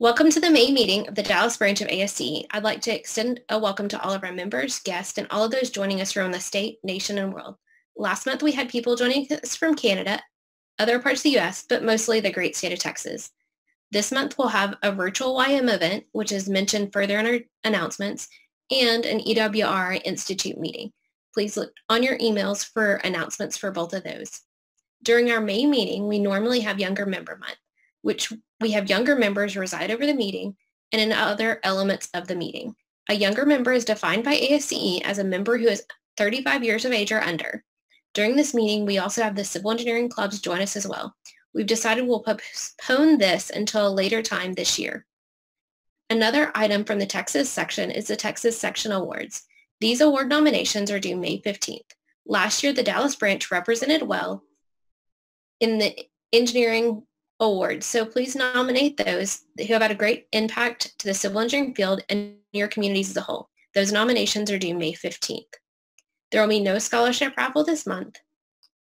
Welcome to the May meeting of the Dallas branch of ASCE. I'd like to extend a welcome to all of our members, guests, and all of those joining us from the state, nation, and world. Last month, we had people joining us from Canada, other parts of the U.S., but mostly the great state of Texas. This month, we'll have a virtual YM event, which is mentioned further in our announcements, and an EWR Institute meeting. Please look on your emails for announcements for both of those. During our May meeting, we normally have Younger Member Month, which we have younger members reside over the meeting and in other elements of the meeting. A younger member is defined by ASCE as a member who is 35 years of age or under. During this meeting, we also have the civil engineering clubs join us as well. We've decided we'll postpone this until a later time this year. Another item from the Texas section is the Texas Section Awards. These award nominations are due May 15th. Last year, the Dallas branch represented well in the engineering awards. So please nominate those who have had a great impact to the civil engineering field and your communities as a whole. Those nominations are due May 15th. There will be no scholarship raffle this month,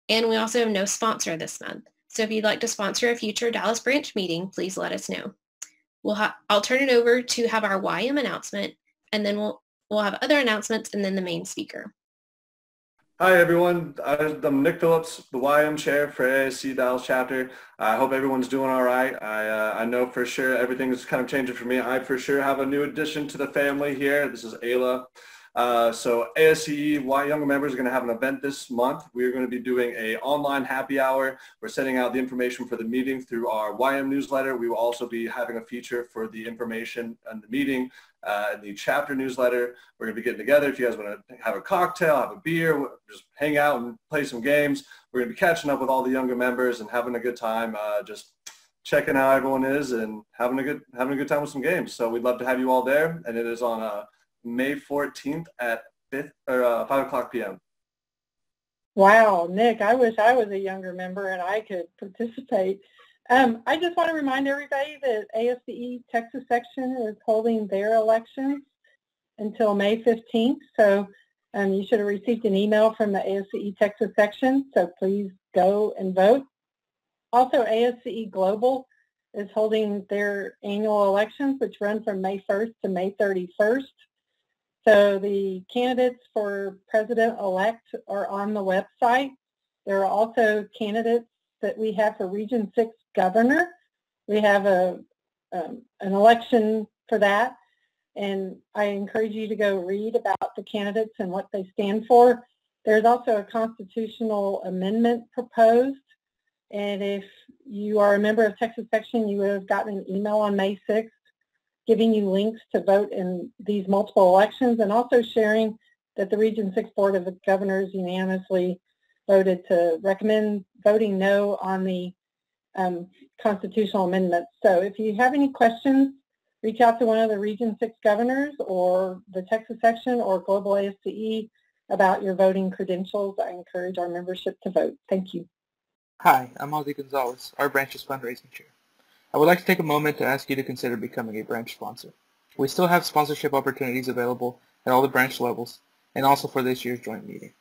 and we also have no sponsor this month. So if you'd like to sponsor a future Dallas branch meeting, please let us know. We'll I'll turn it over to have our YM announcement, and then we'll we'll have other announcements, and then the main speaker. Hi everyone, I'm Nick Phillips, the YM chair for ASCE Dallas chapter. I hope everyone's doing all right. I, uh, I know for sure everything is kind of changing for me. I for sure have a new addition to the family here. This is Ayla. Uh, so ASCE Y Younger members are going to have an event this month. We're going to be doing a online happy hour. We're sending out the information for the meeting through our YM newsletter. We will also be having a feature for the information and the meeting uh, the chapter newsletter. We're going to be getting together. If you guys want to have a cocktail, have a beer, just hang out and play some games. We're going to be catching up with all the younger members and having a good time. Uh, just checking how everyone is and having a good having a good time with some games. So we'd love to have you all there. And it is on uh, May 14th at 5, or, uh, 5 o'clock p.m. Wow, Nick, I wish I was a younger member and I could participate. Um, I just want to remind everybody that ASCE Texas section is holding their elections until May 15th. So um, you should have received an email from the ASCE Texas section. So please go and vote. Also, ASCE Global is holding their annual elections, which run from May 1st to May 31st. So the candidates for president-elect are on the website. There are also candidates that we have for Region 6 governor. We have a um, an election for that. And I encourage you to go read about the candidates and what they stand for. There's also a constitutional amendment proposed. And if you are a member of Texas Section, you would have gotten an email on May 6th giving you links to vote in these multiple elections, and also sharing that the Region 6 Board of Governors unanimously voted to recommend voting no on the um, constitutional amendments. So if you have any questions, reach out to one of the Region 6 governors or the Texas section or Global ASCE about your voting credentials. I encourage our membership to vote. Thank you. Hi, I'm Ozzy Gonzalez, our branch's fundraising chair. I would like to take a moment to ask you to consider becoming a branch sponsor. We still have sponsorship opportunities available at all the branch levels and also for this year's joint meeting.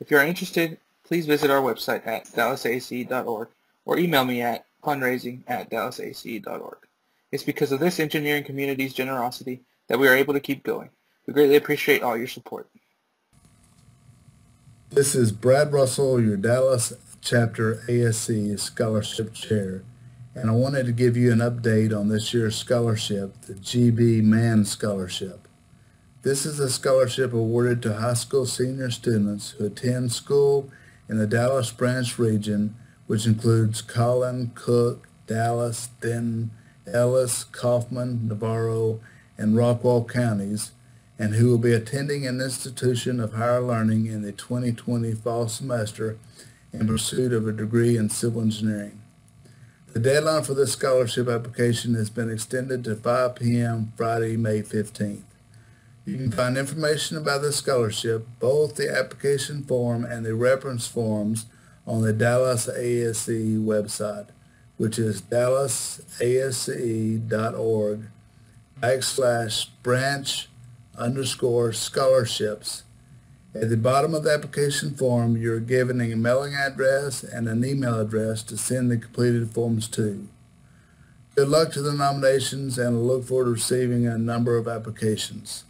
If you are interested, please visit our website at dallasasce.org or email me at fundraising at dallasasce.org. It's because of this engineering community's generosity that we are able to keep going. We greatly appreciate all your support. This is Brad Russell, your Dallas Chapter ASCE Scholarship Chair and I wanted to give you an update on this year's scholarship, the GB Mann Scholarship. This is a scholarship awarded to high school senior students who attend school in the Dallas Branch region, which includes Collin, Cooke, Dallas, Denton, Ellis, Kaufman, Navarro, and Rockwall counties, and who will be attending an institution of higher learning in the 2020 fall semester in pursuit of a degree in civil engineering. The deadline for this scholarship application has been extended to 5 p.m. Friday, May 15th. You can find information about the scholarship, both the application form and the reference forms, on the Dallas ASCE website, which is dallasasce.org backslash branch underscore scholarships at the bottom of the application form, you're given a mailing address and an email address to send the completed forms to. Good luck to the nominations and I look forward to receiving a number of applications.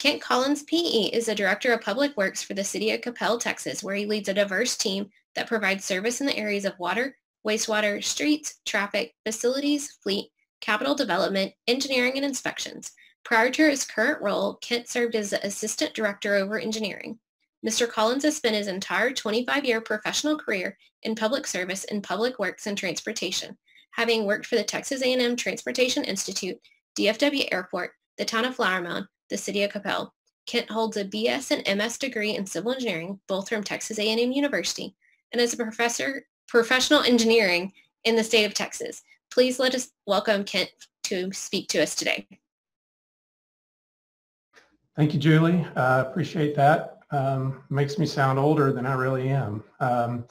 Kent Collins PE is the Director of Public Works for the City of Coppell, Texas, where he leads a diverse team that provides service in the areas of water, wastewater, streets, traffic, facilities, fleet, capital development, engineering, and inspections. Prior to his current role, Kent served as the Assistant Director over Engineering. Mr. Collins has spent his entire 25-year professional career in public service in public works and transportation, having worked for the Texas A&M Transportation Institute, DFW Airport, the town of Flower Mound, the city of Coppell. Kent holds a BS and MS degree in civil engineering, both from Texas A&M University, and is a professor professional engineering in the state of Texas. Please let us welcome Kent to speak to us today. Thank you, Julie. I uh, appreciate that. Um, makes me sound older than I really am. Um,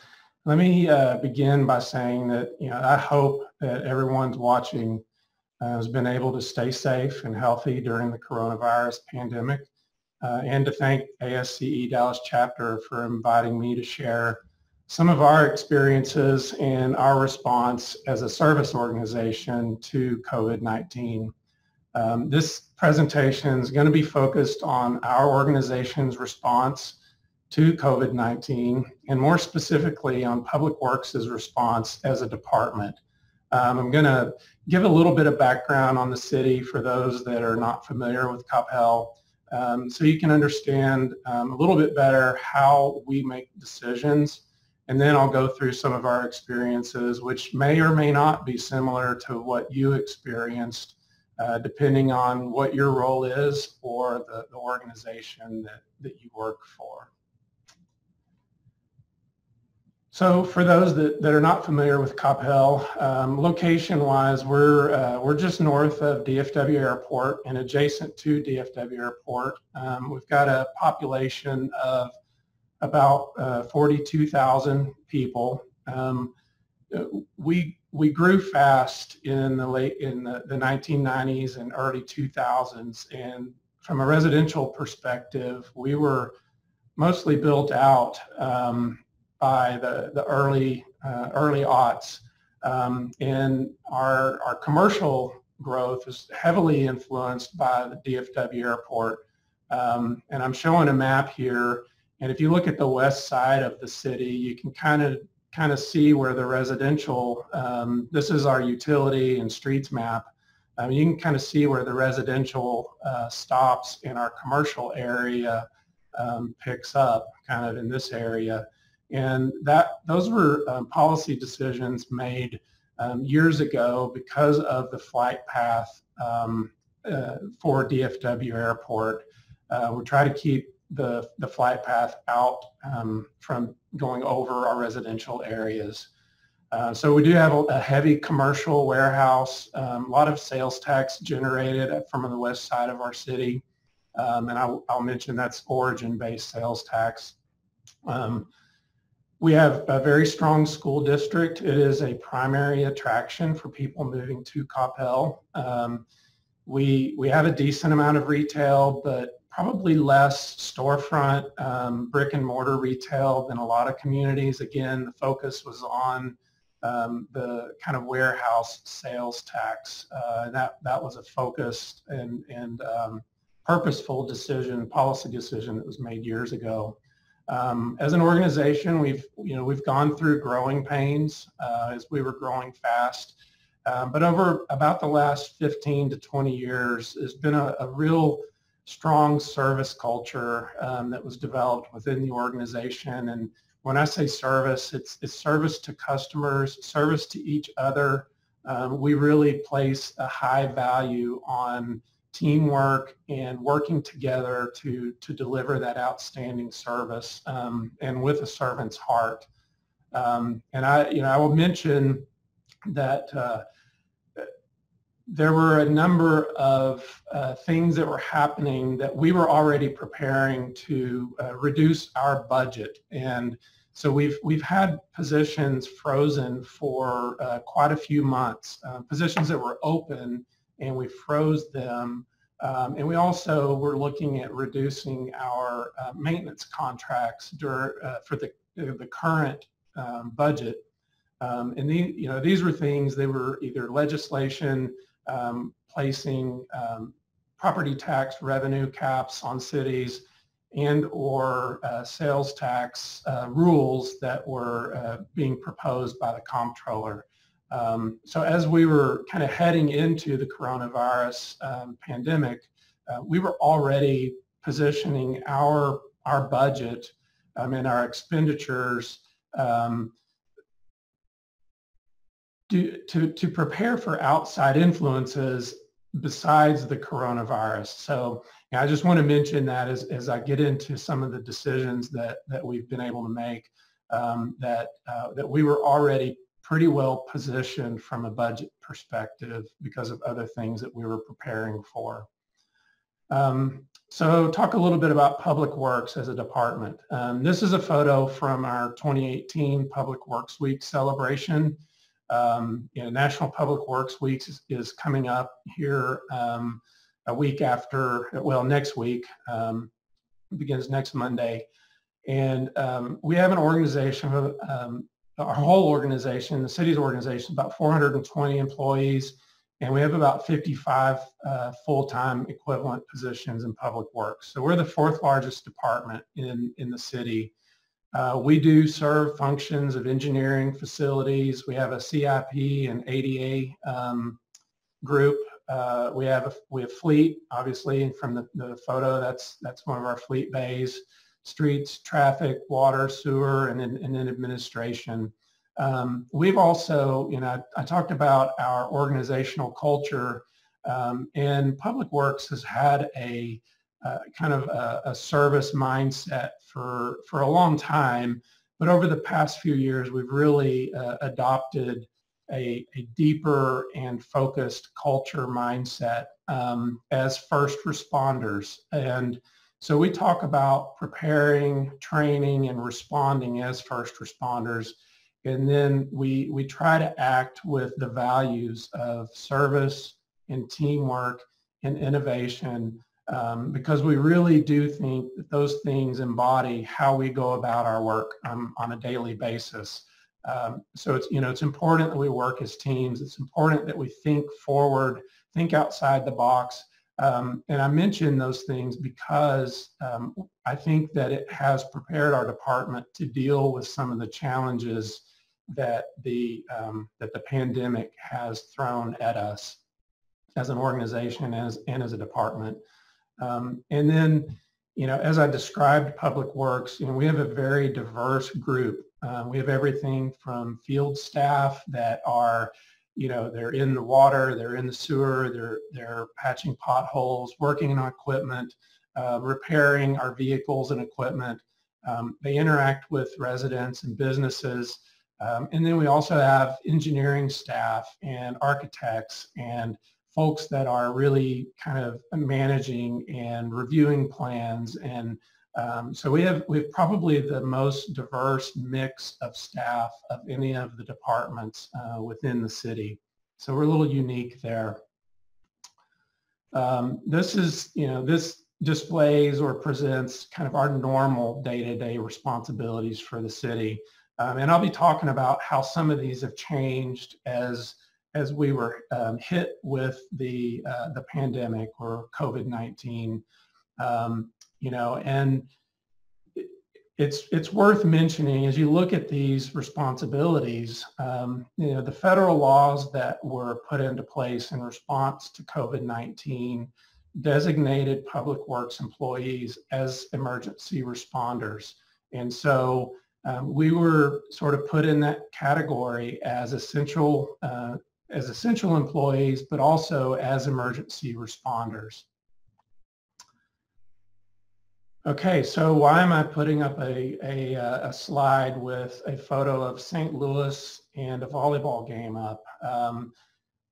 let me uh, begin by saying that you know I hope that everyone's watching has been able to stay safe and healthy during the coronavirus pandemic, uh, and to thank ASCE Dallas chapter for inviting me to share some of our experiences and our response as a service organization to COVID-19. Um, this presentation is going to be focused on our organization's response to COVID-19 and more specifically on Public Works' response as a department. Um, I'm going to give a little bit of background on the city for those that are not familiar with Coppell um, so you can understand um, a little bit better how we make decisions and then I'll go through some of our experiences which may or may not be similar to what you experienced uh, depending on what your role is or the, the organization that, that you work for. So for those that, that are not familiar with Coppell, um, location-wise, we're, uh, we're just north of DFW Airport and adjacent to DFW Airport. Um, we've got a population of about uh, 42,000 people. Um, we we grew fast in the late in the, the 1990s and early 2000s and from a residential perspective we were mostly built out um, by the, the early uh, early aughts um, and our our commercial growth is heavily influenced by the DFW airport um, and I'm showing a map here and if you look at the west side of the city you can kind of kind of see where the residential, um, this is our utility and streets map. Um, you can kind of see where the residential uh, stops in our commercial area um, picks up kind of in this area. And that those were um, policy decisions made um, years ago because of the flight path um, uh, for DFW Airport. Uh, we try to keep the, the flight path out um, from going over our residential areas. Uh, so we do have a, a heavy commercial warehouse, um, a lot of sales tax generated from the west side of our city. Um, and I'll, I'll, mention that's origin-based sales tax. Um, we have a very strong school district. It is a primary attraction for people moving to Coppell. Um, we, we have a decent amount of retail, but probably less storefront um, brick and mortar retail than a lot of communities. Again, the focus was on um, the kind of warehouse sales tax. Uh, that that was a focused and and um, purposeful decision, policy decision that was made years ago. Um, as an organization, we've you know we've gone through growing pains uh, as we were growing fast. Um, but over about the last 15 to 20 years, there's been a, a real strong service culture um, that was developed within the organization. And when I say service, it's, it's service to customers, service to each other. Um, we really place a high value on teamwork and working together to, to deliver that outstanding service um, and with a servant's heart. Um, and I, you know, I will mention that uh, there were a number of uh, things that were happening that we were already preparing to uh, reduce our budget. And so we've, we've had positions frozen for uh, quite a few months, uh, positions that were open and we froze them. Um, and we also were looking at reducing our uh, maintenance contracts dur- uh, for the, the current um, budget Um, and the, you know, these were things, they were either legislation um, placing um, property tax revenue caps on cities and or uh, sales tax uh, rules that were uh, being proposed by the comptroller. Um, so as we were kind of heading into the coronavirus um, pandemic, uh, we were already positioning our our budget um, and our expenditures um, to, to, prepare for outside influences besides the coronavirus. So I just want to mention that as, as I get into some of the decisions that, that we've been able to make, um, that, uh, that we were already pretty well positioned from a budget perspective because of other things that we were preparing for. Um, so talk a little bit about Public Works as a department. Um, this is a photo from our 2018 Public Works Week celebration. Um, you know, National Public Works Week is, is coming up here um, a week after, well, next week, um, begins next Monday. And um, we have an organization, our whole organization, the city's organization, about 420 employees, and we have about 55 uh, full-time equivalent positions in public works. So we're the fourth largest department in, in the city. Uh, we do serve functions of engineering facilities. We have a CIP and ADA um, group. Uh, we have a, we have fleet, obviously, and from the, the photo, that's that's one of our fleet bays. Streets, traffic, water, sewer, and and administration. Um, we've also, you know, I, I, talked about our organizational culture, um, and Public Works has had a uh, kind of a, a, service mindset for for a long time, but over the past few years, we've really uh, adopted a, a, deeper and focused culture mindset um, as first responders. And so we talk about preparing, training, and responding as first responders. And then we, we try to act with the values of service and teamwork and innovation um, because we really do think that those things embody how we go about our work um, on a daily basis. Um, so it's, you know, it's important that we work as teams. It's important that we think forward, think outside the box. Um, and I mention those things because um, I think that it has prepared our department to deal with some of the challenges that the, um, that the pandemic has thrown at us as an organization as, and as a department. Um, and then, you know, as I described Public Works, you know, we have a very diverse group. Um, we have everything from field staff that are, you know, they're in the water, they're in the sewer, they're, they're patching potholes, working on equipment, uh, repairing our vehicles and equipment. Um, they interact with residents and businesses. Um, and then we also have engineering staff and architects and folks that are really kind of managing and reviewing plans. And um, so we have, we have probably the most diverse mix of staff of any of the departments uh, within the city. So we're a little unique there. Um, this is, you know, this displays or presents kind of our normal day-to-day -day responsibilities for the city. Um, and I'll be talking about how some of these have changed as as we were um, hit with the uh, the pandemic or COVID-19, um, you know, and it's it's worth mentioning as you look at these responsibilities, um, you know, the federal laws that were put into place in response to COVID-19 designated public works employees as emergency responders. And so um, we were sort of put in that category as essential uh, as essential employees, but also as emergency responders. Okay, so why am I putting up a, a, uh, a, slide with a photo of St. Louis and a volleyball game up? Um,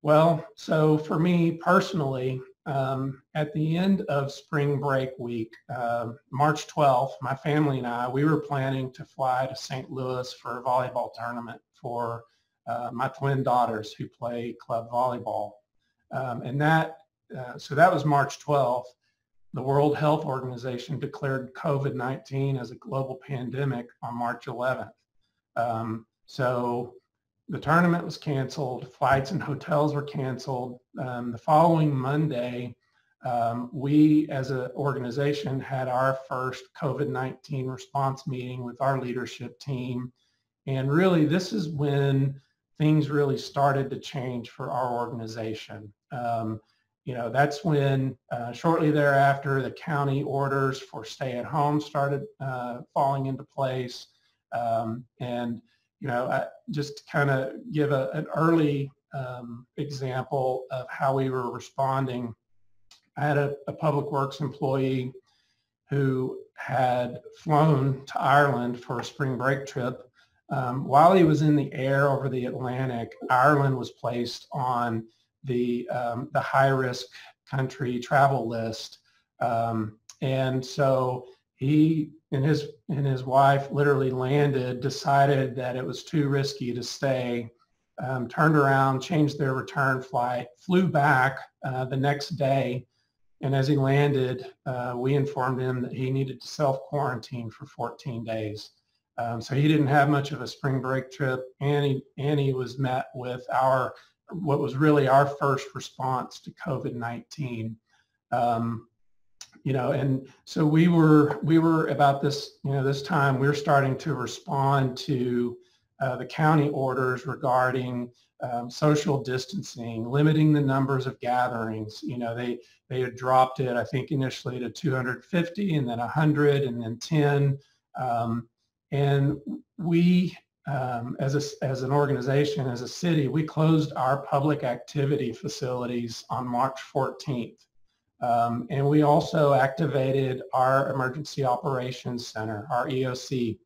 well, so for me personally, um, at the end of spring break week, uh, March 12th, my family and I, we were planning to fly to St. Louis for a volleyball tournament for uh, my twin daughters who play club volleyball. Um, and that, uh, so that was March 12th. The World Health Organization declared COVID-19 as a global pandemic on March 11th. Um, so the tournament was canceled, flights and hotels were canceled. Um, the following Monday, um, we as an organization had our first COVID-19 response meeting with our leadership team. And really this is when things really started to change for our organization. Um, you know, that's when uh, shortly thereafter the county orders for stay at home started uh, falling into place. Um, and, you know, I just kind of give a, an early um, example of how we were responding. I had a, a public works employee who had flown to Ireland for a spring break trip. Um, while he was in the air over the Atlantic, Ireland was placed on the um, the high risk country travel list, um, and so he and his and his wife literally landed, decided that it was too risky to stay, um, turned around, changed their return flight, flew back uh, the next day, and as he landed, uh, we informed him that he needed to self quarantine for 14 days. Um, so he didn't have much of a spring break trip, and he, and he was met with our what was really our first response to COVID-19. Um, you know, and so we were we were about this you know this time we are starting to respond to uh, the county orders regarding um, social distancing, limiting the numbers of gatherings. You know, they they had dropped it I think initially to 250 and then 100 and then 10. Um, and we um, as, a, as an organization, as a city, we closed our public activity facilities on March 14th. Um, and we also activated our Emergency Operations Center, our EOC.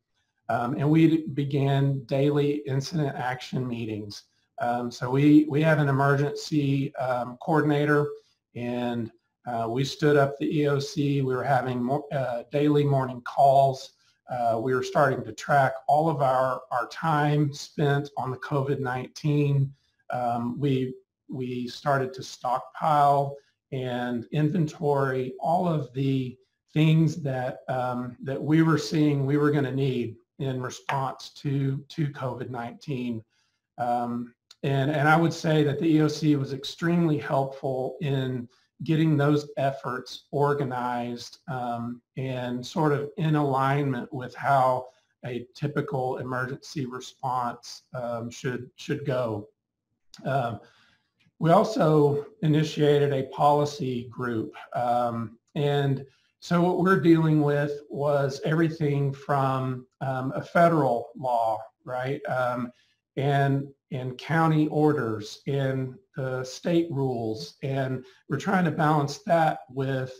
Um, and we began daily incident action meetings. Um, so we, we have an emergency um, coordinator and uh, we stood up the EOC. We were having more, uh, daily morning calls uh, we were starting to track all of our, our time spent on the COVID-19. Um, we, we started to stockpile and inventory all of the things that, um, that we were seeing we were going to need in response to, to COVID-19. Um, and, and I would say that the EOC was extremely helpful in getting those efforts organized um, and sort of in alignment with how a typical emergency response um, should should go. Um, we also initiated a policy group, um, and so what we're dealing with was everything from um, a federal law, right, um, and and county orders and the state rules. And we're trying to balance that with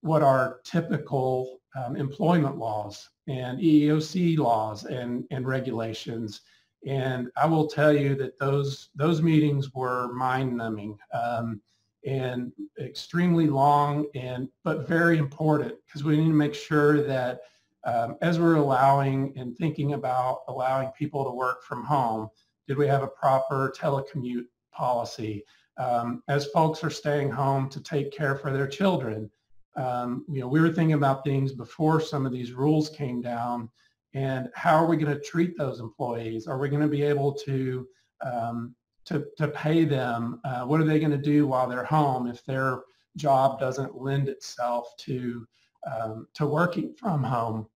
what are typical um, employment laws and EEOC laws and, and regulations. And I will tell you that those, those meetings were mind-numbing um, and extremely long, and but very important because we need to make sure that um, as we're allowing and thinking about allowing people to work from home, did we have a proper telecommute policy? Um, as folks are staying home to take care for their children, um, you know, we were thinking about things before some of these rules came down and how are we going to treat those employees? Are we going to be able to um, to, to pay them? Uh, what are they going to do while they're home if their job doesn't lend itself to um, to working from home?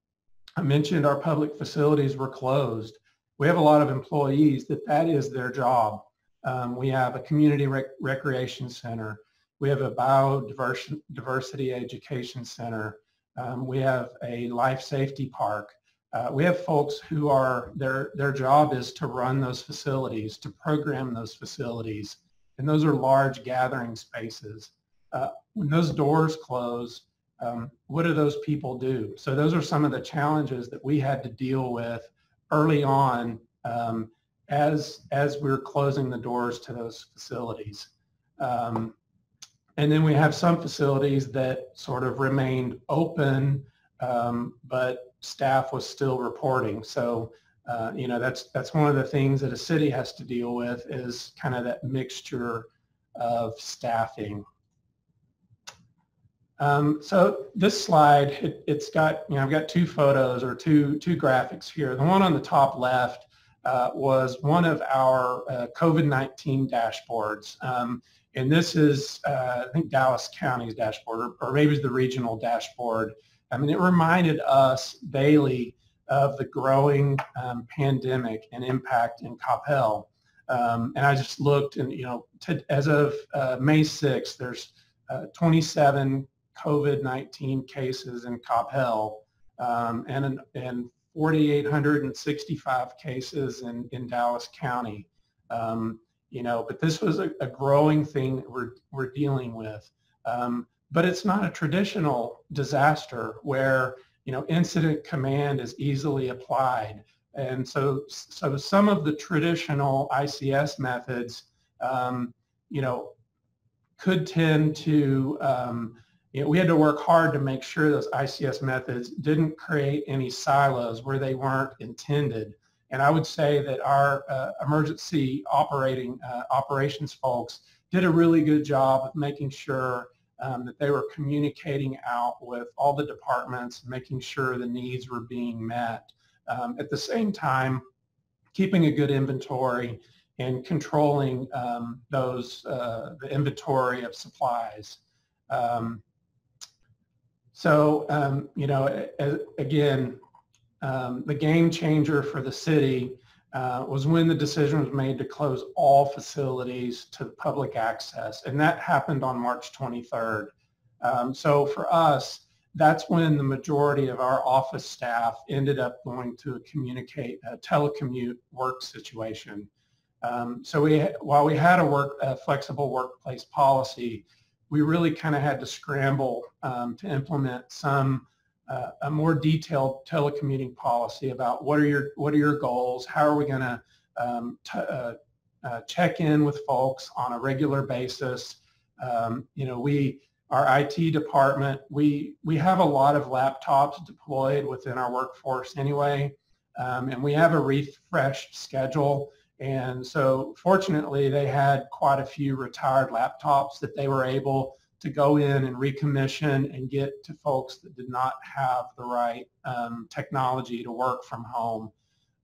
I mentioned our public facilities were closed we have a lot of employees that that is their job. Um, we have a community rec- recreation center. We have a biodiversity education center. Um, we have a life safety park. Uh, we have folks who are, their, their job is to run those facilities, to program those facilities. And those are large gathering spaces. Uh, when those doors close, um, what do those people do? So those are some of the challenges that we had to deal with early on um, as as we're closing the doors to those facilities. Um, and then we have some facilities that sort of remained open, um, but staff was still reporting. So, uh, you know, that's that's one of the things that a city has to deal with is kind of that mixture of staffing. Um, so this slide, it, has got, you know, I've got two photos or two, two graphics here. The one on the top left uh, was one of our uh, COVID-19 dashboards. Um, and this is, uh, I think, Dallas County's dashboard, or, or maybe the regional dashboard. I mean, it reminded us daily of the growing um, pandemic and impact in Coppell. Um, and I just looked and, you know, to, as of uh, May 6th, there's uh, 27 COVID-19 cases in Coppell um, and, and 4,865 cases in, in Dallas County. Um, you know, but this was a, a growing thing we're, we're dealing with. Um, but it's not a traditional disaster where, you know, incident command is easily applied. And so, so some of the traditional ICS methods, um, you know, could tend to, um, you know, we had to work hard to make sure those ICS methods didn't create any silos where they weren't intended. And I would say that our uh, emergency operating uh, operations folks did a really good job of making sure um, that they were communicating out with all the departments, making sure the needs were being met. Um, at the same time, keeping a good inventory and controlling um, those uh, the inventory of supplies. Um, so um, you know, again, um, the game changer for the city uh, was when the decision was made to close all facilities to public access, and that happened on March 23rd. Um, so for us, that's when the majority of our office staff ended up going to a communicate a telecommute work situation. Um, so we, while we had a work a flexible workplace policy, we really kind of had to scramble um, to implement some uh, a more detailed telecommuting policy about what are your what are your goals? How are we going to um, uh, uh, check in with folks on a regular basis? Um, you know, we our IT department we we have a lot of laptops deployed within our workforce anyway, um, and we have a refreshed schedule. And so fortunately, they had quite a few retired laptops that they were able to go in and recommission and get to folks that did not have the right um, technology to work from home.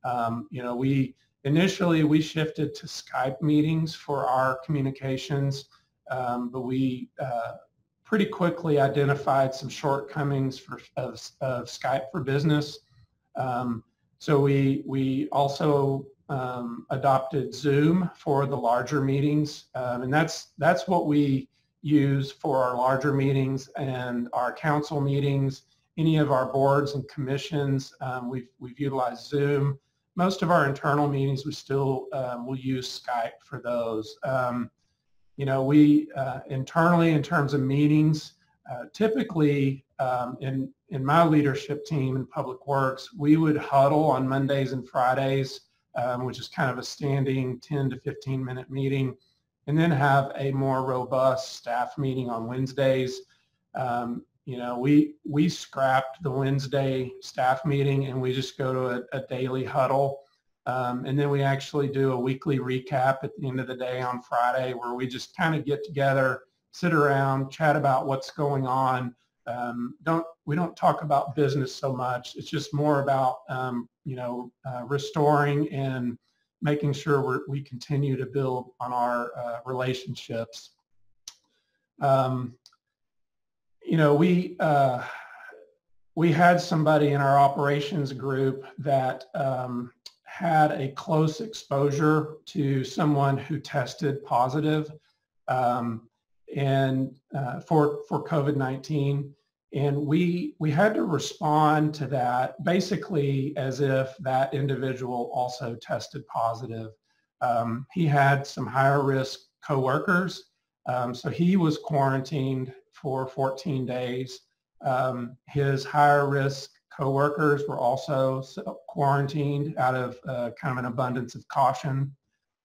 Um, you know, we initially we shifted to Skype meetings for our communications, um, but we uh, pretty quickly identified some shortcomings for, of, of Skype for Business. Um, so we we also um, adopted Zoom for the larger meetings, um, and that's that's what we use for our larger meetings and our council meetings, any of our boards and commissions. Um, we've, we've utilized Zoom. Most of our internal meetings, we still um, will use Skype for those. Um, you know, we uh, internally in terms of meetings, uh, typically um, in, in my leadership team in Public Works, we would huddle on Mondays and Fridays, um, which is kind of a standing 10 to 15 minute meeting and then have a more robust staff meeting on Wednesdays. Um, you know, we we scrapped the Wednesday staff meeting and we just go to a, a daily huddle. Um, and then we actually do a weekly recap at the end of the day on Friday where we just kind of get together, sit around, chat about what's going on. Um, don't we don't talk about business so much. It's just more about um, you know uh, restoring and making sure we continue to build on our uh, relationships. Um, you know, we uh, we had somebody in our operations group that um, had a close exposure to someone who tested positive um, and uh, for for COVID-19. And we, we had to respond to that basically as if that individual also tested positive. Um, he had some higher risk coworkers. Um, so he was quarantined for 14 days. Um, his higher risk coworkers were also quarantined out of uh, kind of an abundance of caution.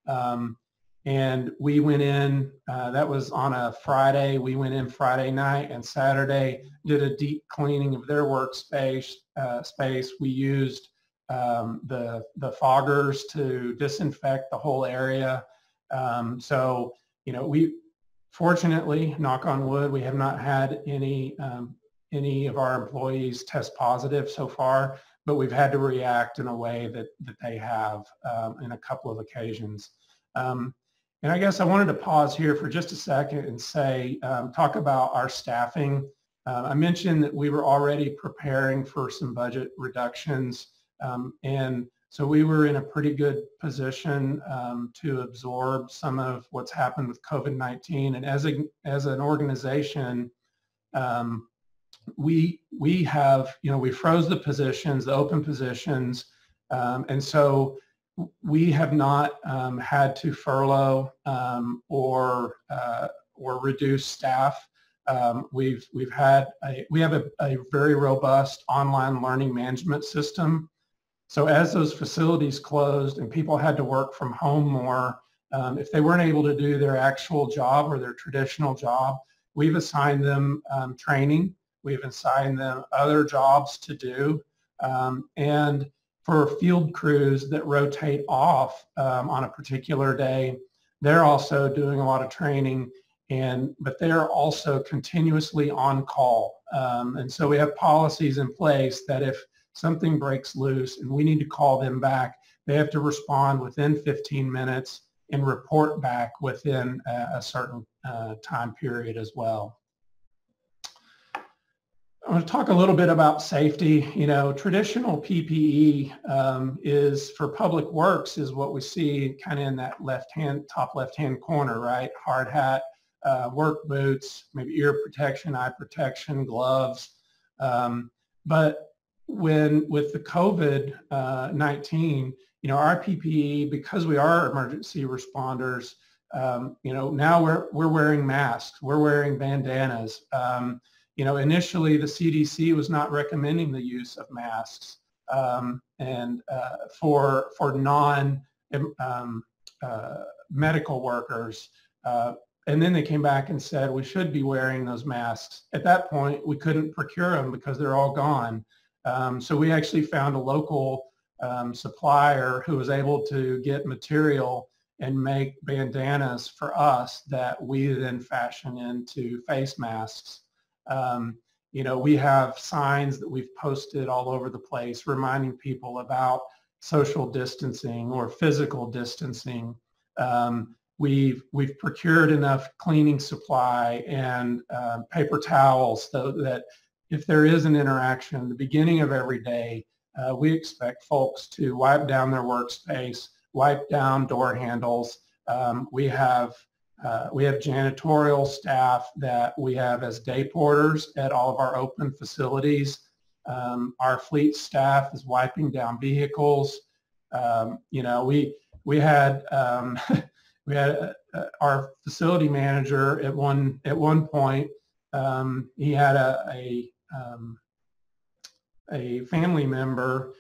Um, and we went in, uh, that was on a Friday. We went in Friday night and Saturday, did a deep cleaning of their workspace. Uh, space. We used um, the, the foggers to disinfect the whole area. Um, so, you know, we fortunately, knock on wood, we have not had any, um, any of our employees test positive so far. but we've had to react in a way that, that they have um, in a couple of occasions. Um, and I guess I wanted to pause here for just a second and say, um, talk about our staffing. Uh, I mentioned that we were already preparing for some budget reductions um, and so we were in a pretty good position um, to absorb some of what's happened with COVID-19. And as, a, as an organization, um, we, we have, you know, we froze the positions, the open positions. Um, and so we have not um, had to furlough um, or, uh, or reduce staff. Um, we've, we've had a, we have a, a very robust online learning management system so as those facilities closed and people had to work from home more, um, if they weren't able to do their actual job or their traditional job, we've assigned them um, training. We've assigned them other jobs to do. Um, and for field crews that rotate off um, on a particular day, they're also doing a lot of training and but they're also continuously on call. Um, and so we have policies in place that if something breaks loose and we need to call them back, they have to respond within 15 minutes and report back within a, a certain uh, time period as well. I want to talk a little bit about safety. You know, traditional PPE um, is for public works is what we see kind of in that left hand, top left hand corner, right? Hard hat, uh, work boots, maybe ear protection, eye protection, gloves. Um, but when with the COVID-19, uh, you know, our PPE, because we are emergency responders, um, you know, now we're, we're wearing masks, we're wearing bandanas. Um, you know, initially the CDC was not recommending the use of masks um, and uh, for, for non um, uh, medical workers. Uh, and then they came back and said we should be wearing those masks. At that point, we couldn't procure them because they're all gone. Um, so we actually found a local um, supplier who was able to get material and make bandanas for us that we then fashion into face masks. Um, you know, we have signs that we've posted all over the place reminding people about social distancing or physical distancing. Um, we've, we've procured enough cleaning supply and uh, paper towels so that if there is an interaction, the beginning of every day, uh, we expect folks to wipe down their workspace, wipe down door handles. Um, we have uh, we have janitorial staff that we have as day porters at all of our open facilities. Um, our fleet staff is wiping down vehicles. Um, you know, we we had um, we had uh, uh, our facility manager at one at one point. Um, he had a, a um, a family member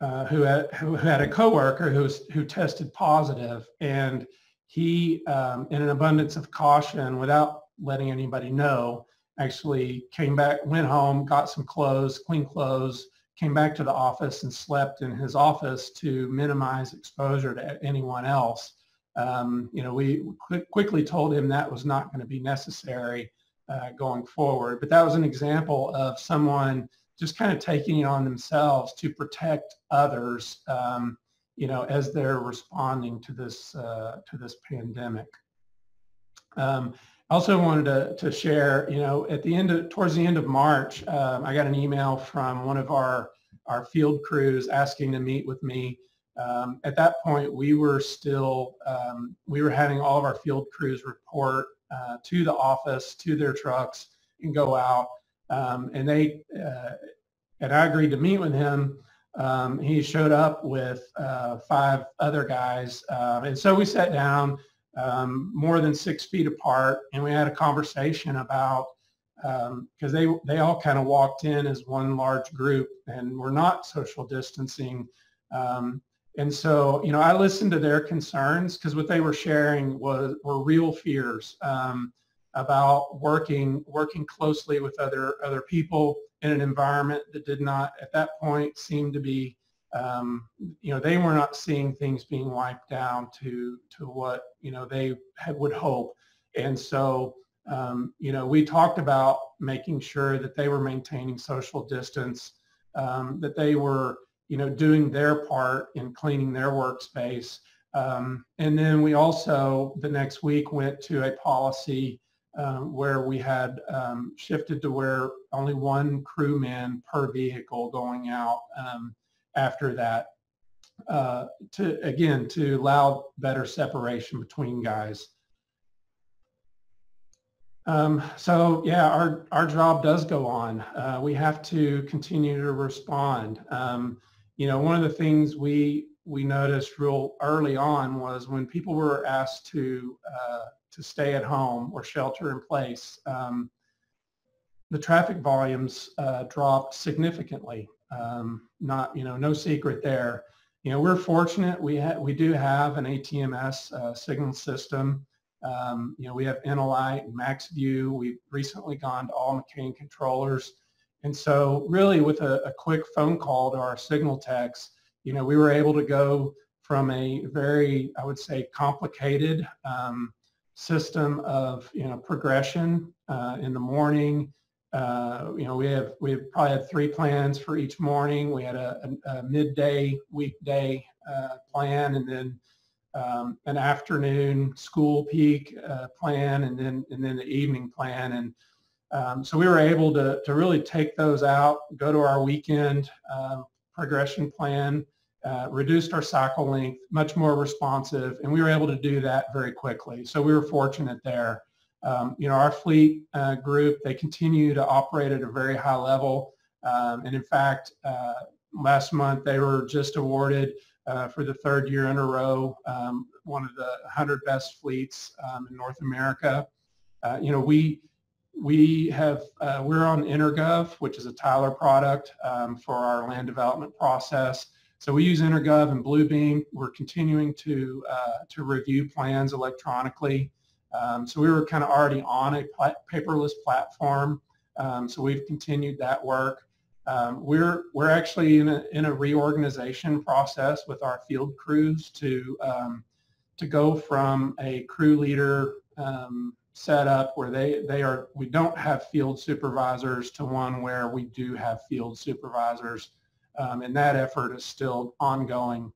uh, who had who had a coworker who who tested positive, and he, um, in an abundance of caution, without letting anybody know, actually came back, went home, got some clothes, clean clothes, came back to the office and slept in his office to minimize exposure to anyone else. Um, you know, we qu- quickly told him that was not going to be necessary uh, going forward. But that was an example of someone just kind of taking it on themselves to protect others, um, you know, as they're responding to this uh, to this pandemic. Um, I also wanted to, to share, you know, at the end of towards the end of March, um, I got an email from one of our our field crews asking to meet with me. Um, at that point, we were still um, we were having all of our field crews report uh, to the office, to their trucks, and go out. Um, and they uh, and I agreed to meet with him. Um, he showed up with uh, five other guys, um, and so we sat down um, more than six feet apart, and we had a conversation about because um, they they all kind of walked in as one large group, and we're not social distancing. Um, and so, you know, I listened to their concerns because what they were sharing was were real fears about working working closely with other other people in an environment that did not at that point seem to be um, you know they were not seeing things being wiped down to to what you know they had, would hope and so um, you know we talked about making sure that they were maintaining social distance um, that they were, you know, doing their part in cleaning their workspace. Um, and then we also, the next week, went to a policy um, where we had um, shifted to where only one crewman per vehicle going out um, after that uh, to, again, to allow better separation between guys. Um, so yeah, our, our job does go on. Uh, we have to continue to respond. Um, you know, one of the things we we noticed real early on was when people were asked to uh, to stay at home or shelter in place, um, the traffic volumes uh, dropped significantly. Um, not you know no secret there. You know we're fortunate we ha- we do have an ATMS uh, signal system um, you know, we have Intelight and MaxView. We've recently gone to all McCain controllers. And so really with a, a, quick phone call to our signal techs, you know, we were able to go from a very, I would say, complicated um, system of, you know, progression uh, in the morning. Uh, you know, we have, we probably had three plans for each morning. We had a, a, a midday, weekday uh, plan and then um, an afternoon school peak uh, plan and then and then the evening plan and um, so we were able to, to really take those out, go to our weekend uh, progression plan, uh, reduced our cycle length, much more responsive, and we were able to do that very quickly. So we were fortunate there. Um, you know, our fleet uh, group, they continue to operate at a very high level. Um, and in fact, uh, last month they were just awarded uh, for the third year in a row, um, one of the 100 best fleets um, in North America. Uh, you know, we we have we're on EnerGov, which is a Tyler product um, for our land development process. So we use EnerGov and Bluebeam. We're continuing to uh, to review plans electronically. Um, so we were kind of already on a paperless platform. Um, so we've continued that work. Um, we're we're actually in a in a reorganization process with our field crews to um, to go from a crew leader um, setup where they they are we don't have field supervisors to one where we do have field supervisors, um, and that effort is still ongoing.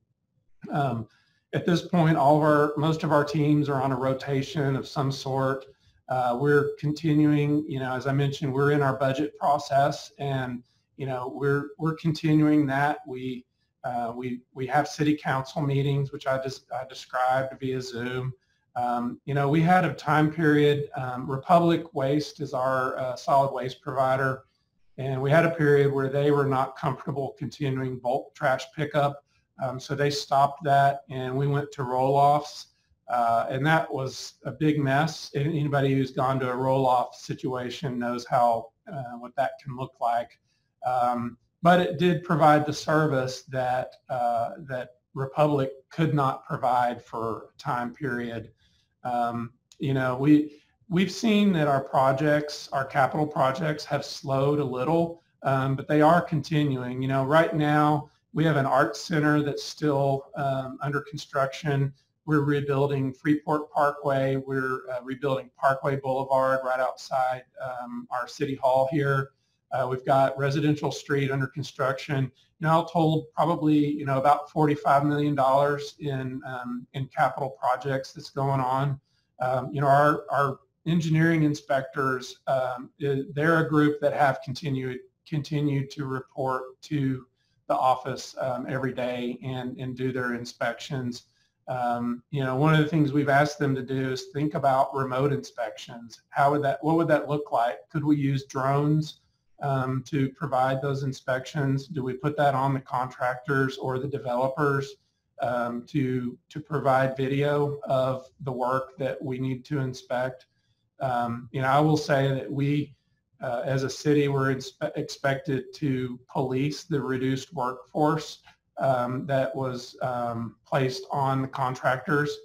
Um, at this point, all of our most of our teams are on a rotation of some sort. Uh, we're continuing, you know, as I mentioned, we're in our budget process and you know, we're we're continuing that. We uh, we we have city council meetings, which I just I described via Zoom. Um, you know, we had a time period. Um, Republic Waste is our uh, solid waste provider, and we had a period where they were not comfortable continuing bulk trash pickup, um, so they stopped that, and we went to roll-offs. Uh, and that was a big mess. Anybody who's gone to a roll-off situation knows how uh, what that can look like. Um, but it did provide the service that uh, that Republic could not provide for a time period. Um, you know, we we've seen that our projects, our capital projects, have slowed a little, um, but they are continuing. You know, right now we have an art center that's still um, under construction. We're rebuilding Freeport Parkway. We're uh, rebuilding Parkway Boulevard right outside um, our city hall here. Uh, we've got residential street under construction. Now told probably you know about $45 million in um, in capital projects that's going on. Um, you know our our engineering inspectors um, they're a group that have continued continued to report to the office um, every day and and do their inspections. Um, you know, one of the things we've asked them to do is think about remote inspections. How would that, what would that look like? Could we use drones? um, to provide those inspections? Do we put that on the contractors or the developers um, to, to provide video of the work that we need to inspect? Um, you know, I will say that we, uh, as a city, we're inspe- expected to police the reduced workforce um, that was um, placed on the contractors.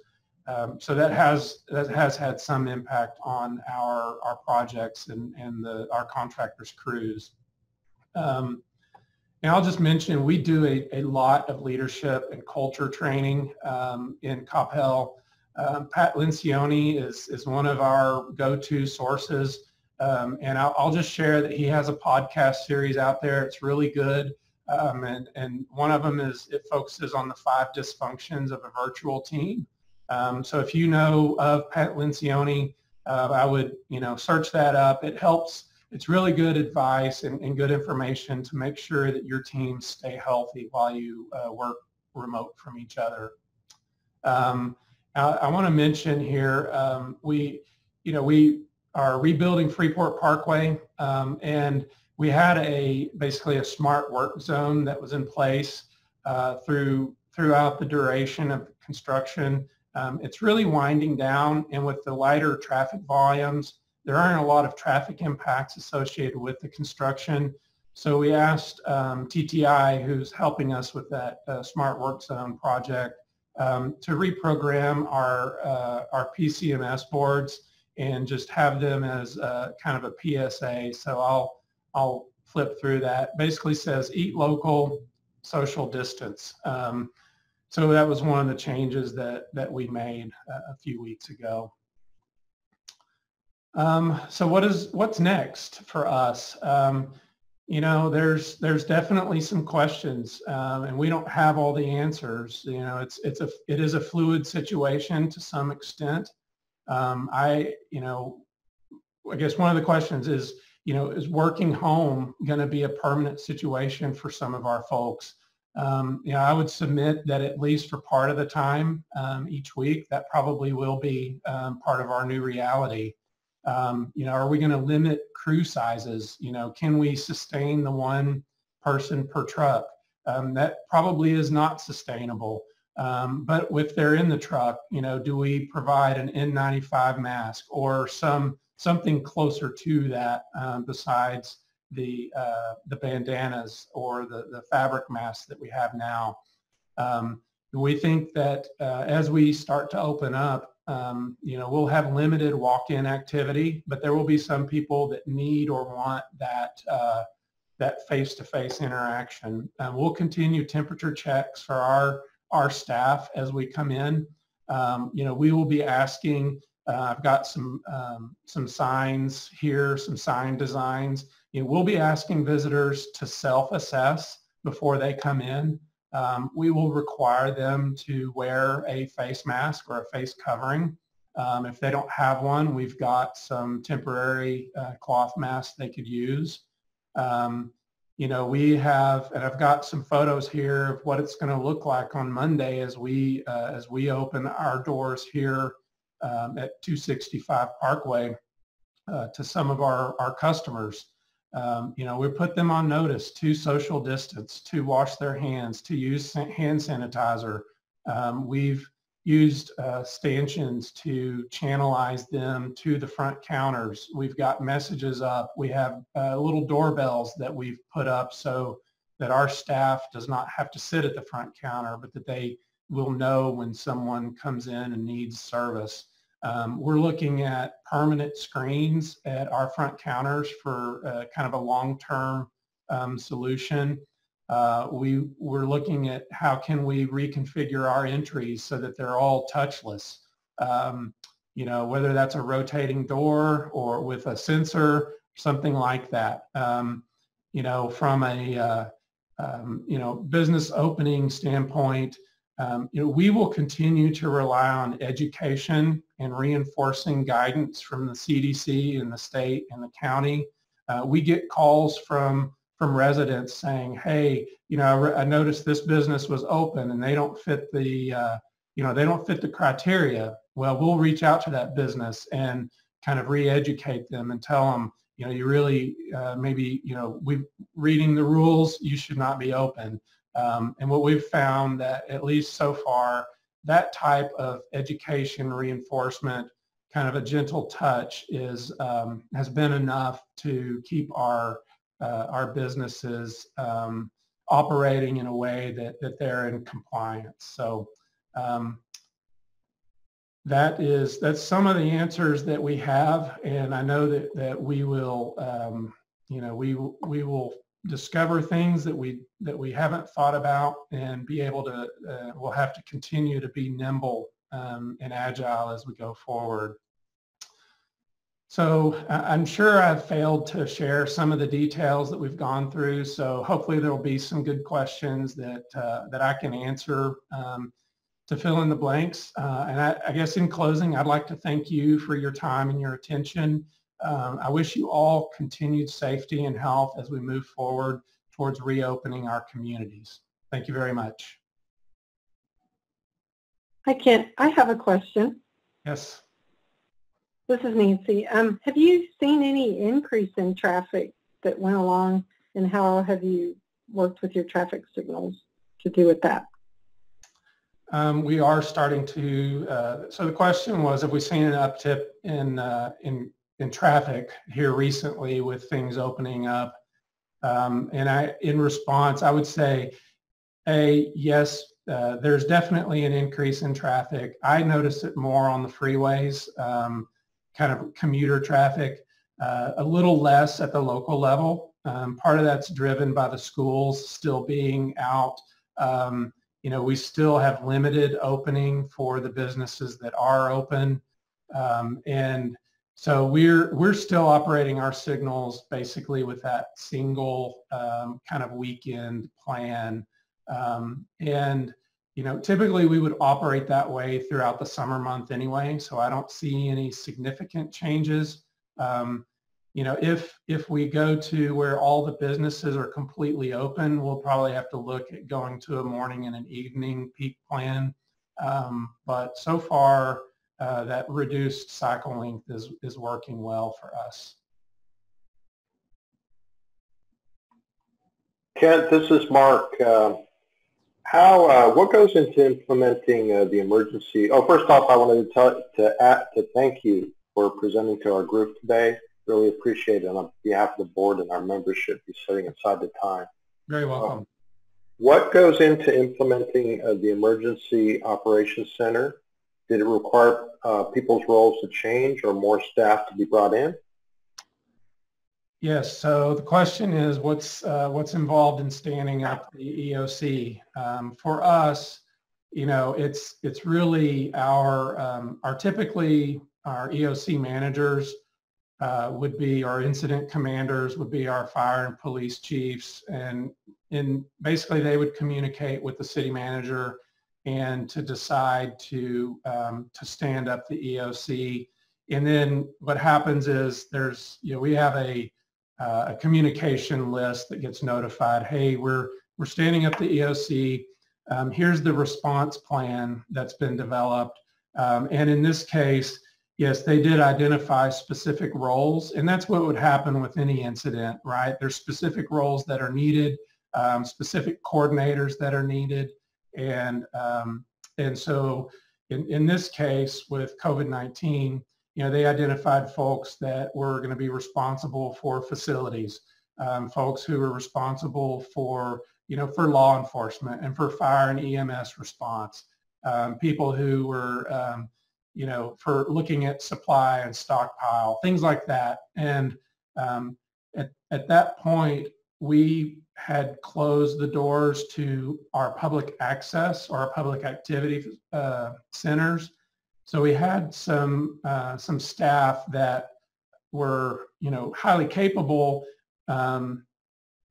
Um, so that has that has had some impact on our our projects and and the our contractors crews. Um, and I'll just mention we do a, a lot of leadership and culture training um, in Coppell. Um, Pat Lencioni is is one of our go-to sources. Um, and I'll, I'll, just share that he has a podcast series out there. It's really good. Um, and, and one of them is it focuses on the five dysfunctions of a virtual team. Um, so if you know of Pat Lencioni, uh, I would, you know, search that up. It helps. It's really good advice and, and good information to make sure that your teams stay healthy while you uh, work remote from each other. Um, I, I want to mention here, um, we, you know, we are rebuilding Freeport Parkway, um, and we had a basically a smart work zone that was in place uh, through throughout the duration of construction. Um, it's really winding down, and with the lighter traffic volumes, there aren't a lot of traffic impacts associated with the construction. So we asked um, TTI, who's helping us with that uh, smart work zone project, um, to reprogram our uh, our PCMS boards and just have them as uh, kind of a PSA. So I'll I'll flip through that. Basically says eat local, social distance. Um, so that was one of the changes that that we made a few weeks ago. Um, so what is what's next for us? Um, you know, there's there's definitely some questions, um, and we don't have all the answers. You know, it's it's a it is a fluid situation to some extent. Um, I, you know, I guess one of the questions is, you know, is working home going to be a permanent situation for some of our folks? Um, you know, I would submit that at least for part of the time um, each week, that probably will be um, part of our new reality. Um, you know, are we going to limit crew sizes? You know, can we sustain the one person per truck? Um, that probably is not sustainable. Um, but if they're in the truck, you know, do we provide an N95 mask or some something closer to that um, besides the uh, the bandanas or the the fabric masks that we have now? Um, we think that uh, as we start to open up, um, you know, we'll have limited walk-in activity, but there will be some people that need or want that uh, that face-to-face interaction. Um, we'll continue temperature checks for our our staff as we come in. Um, you know, we will be asking. Uh, I've got some um, some signs here, some sign designs. You know, we'll be asking visitors to self-assess before they come in um, we will require them to wear a face mask or a face covering. Um, if they don't have one, we've got some temporary uh, cloth masks they could use. Um, you know, we have, and I've got some photos here of what it's going to look like on Monday as we uh, as we open our doors here um, at 265 Parkway uh, to some of our our customers. Um, you know, we put them on notice to social distance, to wash their hands, to use hand sanitizer. Um, we've used uh, stanchions to channelize them to the front counters. We've got messages up. We have uh, little doorbells that we've put up so that our staff does not have to sit at the front counter, but that they will know when someone comes in and needs service. Um, we're looking at permanent screens at our front counters for uh, kind of a long-term um, solution. Uh, we, we're looking at how can we reconfigure our entries so that they're all touchless. Um, you know, whether that's a rotating door or with a sensor, something like that. Um, you know, from a, uh, um, you know, business opening standpoint, um, you know, we will continue to rely on education and reinforcing guidance from the CDC and the state and the county. Uh, we get calls from from residents saying, "Hey, you know, I, I, noticed this business was open and they don't fit the, uh, you know, they don't fit the criteria." Well, we'll reach out to that business and kind of re-educate them and tell them, you know, you really uh, maybe, you know, we reading the rules, you should not be open. Um, and what we've found that at least so far, that type of education reinforcement, kind of a gentle touch is um, has been enough to keep our uh, our businesses um, operating in a way that, that they're in compliance. So um, that is that's some of the answers that we have, and I know that that we will um, you know we we will discover things that we that we haven't thought about and be able to uh, we'll have to continue to be nimble um, and agile as we go forward So I'm sure I've failed to share some of the details that we've gone through. So hopefully there will be some good questions that uh, that I can answer um, to fill in the blanks. Uh, and I, I, guess in closing, I'd like to thank you for your time and your attention. Um, I wish you all continued safety and health as we move forward towards reopening our communities. Thank you very much. I can't, I have a question. Yes. This is Nancy. Um, have you seen any increase in traffic that went along and how have you worked with your traffic signals to do with that? Um, we are starting to, uh, so the question was, have we seen an uptick in, uh, in, in traffic here recently with things opening up? Um, and I, in response, I would say, A, yes, uh, there's definitely an increase in traffic. I notice it more on the freeways. Um, kind of commuter traffic, uh, a little less at the local level. Um, part of that's driven by the schools still being out. Um, you know, we still have limited opening for the businesses that are open. Um, and so we're, we're still operating our signals basically with that single um, kind of weekend plan. Um, and you know, typically we would operate that way throughout the summer month anyway, so I don't see any significant changes. Um, you know, if if we go to where all the businesses are completely open, we'll probably have to look at going to a morning and an evening peak plan. Um, but so far, uh, that reduced cycle length is is working well for us. Kent, this is Mark. Uh, how, uh, what goes into implementing uh, the emergency? Oh, first off, I wanted to, tell, to, add, to thank you for presenting to our group today. Really appreciate it on behalf of the board and our membership, you setting aside the time. Very welcome. Um, what goes into implementing uh, the Emergency Operations Center? Did it require uh, people's roles to change or more staff to be brought in? Yes. So the question is, what's uh, what's involved in standing up the EOC? Um, for us, you know, it's it's really our um, our typically our EOC managers uh, would be our incident commanders would be our fire and police chiefs, and in basically they would communicate with the city manager and to decide to um, to stand up the EOC. And then what happens is there's you know we have a uh, a communication list that gets notified, hey, we're, we're standing up the EOC. Um, here's the response plan that's been developed. Um, and in this case, yes, they did identify specific roles, and that's what would happen with any incident, right? There's specific roles that are needed, um, specific coordinators that are needed, and um, and so in, in this case with COVID-19, you know, they identified folks that were going to be responsible for facilities, um, folks who were responsible for, you know, for law enforcement and for fire and EMS response, um, people who were, um, you know, for looking at supply and stockpile, things like that. And um, at, at that point, we had closed the doors to our public access or our public activity uh, centers so we had some uh, some staff that were you know highly capable, um,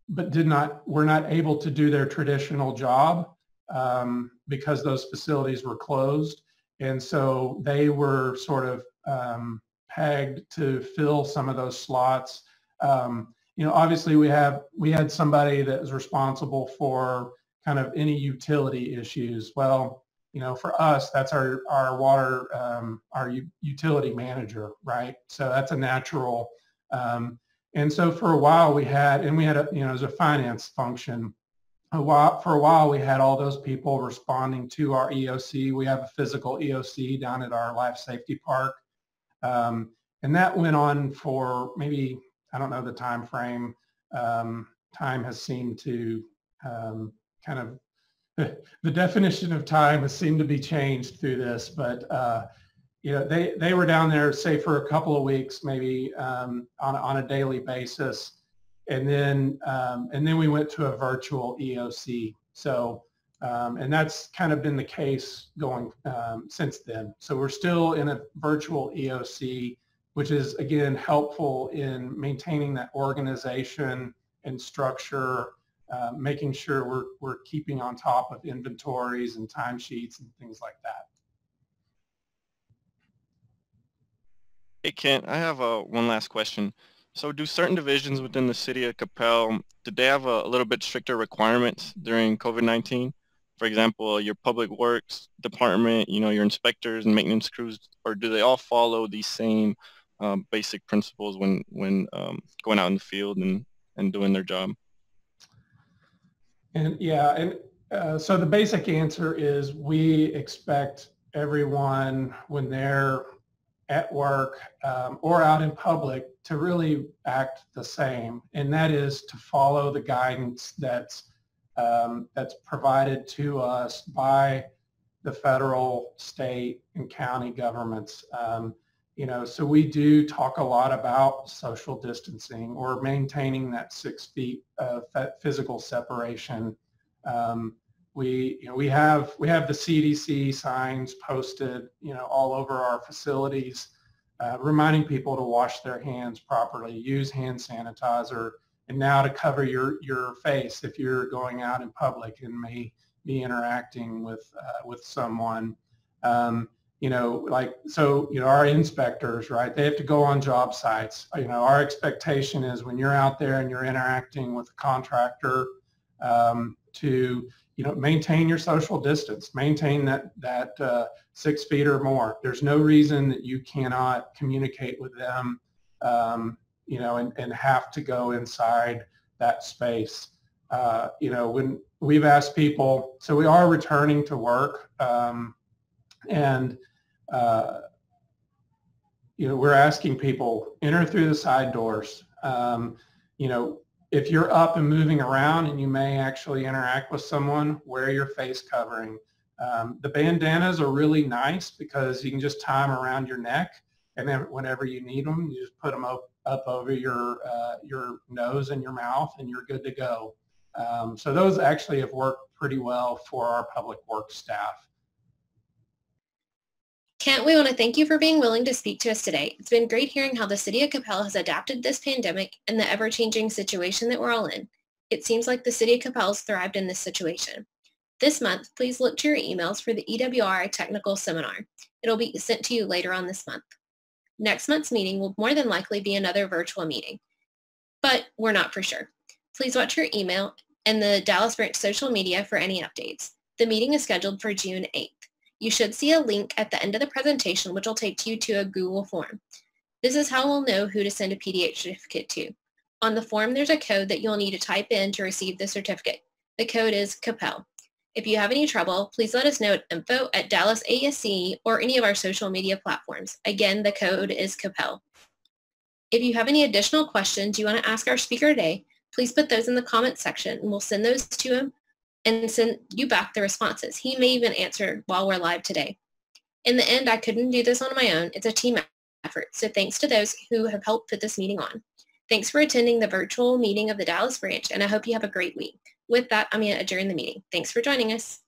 but did not were not able to do their traditional job um, because those facilities were closed, and so they were sort of um, pegged to fill some of those slots. Um, you know, obviously we have we had somebody that was responsible for kind of any utility issues. Well, you know, for us, that's our, our water, um, our u- utility manager, right? So that's a natural. Um, and so for a while we had, and we had a, you know, as a finance function, a while, for a while we had all those people responding to our EOC. We have a physical EOC down at our life safety park. Um, and that went on for maybe, I don't know the time frame. Um, time has seemed to um, kind of the definition of time has seemed to be changed through this, but uh, you know they they were down there say for a couple of weeks, maybe um, on on a daily basis, and then um, and then we went to a virtual EOC. So um, and that's kind of been the case going um, since then. So we're still in a virtual EOC which is again helpful in maintaining that organization and structure, uh, making sure we're, we're keeping on top of inventories and timesheets and things like that. Hey Kent, I have uh, one last question. So do certain divisions within the city of Coppell, did they have a, a little bit stricter requirements during COVID-19? For example, your public works department, you know, your inspectors and maintenance crews, or do they all follow the same um, basic principles when, when um, going out in the field and, and doing their job? And yeah, and uh, so the basic answer is we expect everyone when they're at work um, or out in public to really act the same, and that is to follow the guidance that's um, that's provided to us by the federal, state, and county governments. Um, you know, so we do talk a lot about social distancing or maintaining that six feet of physical separation. Um, we, you know, we have we have the CDC signs posted, you know, all over our facilities, uh, reminding people to wash their hands properly, use hand sanitizer, and now to cover your your face if you're going out in public and may be interacting with uh, with someone. Um, you know, like so, you know, our inspectors, right? They have to go on job sites. You know, our expectation is when you're out there and you're interacting with a contractor, um, to you know, maintain your social distance, maintain that, that uh, six feet or more. There's no reason that you cannot communicate with them, um, you know, and, and have to go inside that space. Uh, you know, when we've asked people, so we are returning to work um, and, uh, you know, we're asking people enter through the side doors. Um, you know, if you're up and moving around and you may actually interact with someone, wear your face covering. Um, the bandanas are really nice because you can just tie them around your neck and then whenever you need them, you just put them up, up over your, uh, your nose and your mouth and you're good to go. Um, so those actually have worked pretty well for our public works staff. Kent, we want to thank you for being willing to speak to us today. It's been great hearing how the city of Coppell has adapted this pandemic and the ever-changing situation that we're all in. It seems like the city of Coppell has thrived in this situation. This month, please look to your emails for the EWRI technical seminar. It'll be sent to you later on this month. Next month's meeting will more than likely be another virtual meeting, but we're not for sure. Please watch your email and the Dallas Branch social media for any updates. The meeting is scheduled for June 8th. You should see a link at the end of the presentation which will take you to a Google form. This is how we'll know who to send a PDH certificate to. On the form, there's a code that you'll need to type in to receive the certificate. The code is Coppell. If you have any trouble, please let us know at info at Dallas ASCE or any of our social media platforms. Again, the code is Coppell. If you have any additional questions you want to ask our speaker today, please put those in the comments section and we'll send those to him and send you back the responses. He may even answer while we're live today. In the end, I couldn't do this on my own. It's a team effort. So thanks to those who have helped put this meeting on. Thanks for attending the virtual meeting of the Dallas branch, and I hope you have a great week. With that, I'm going to adjourn the meeting. Thanks for joining us.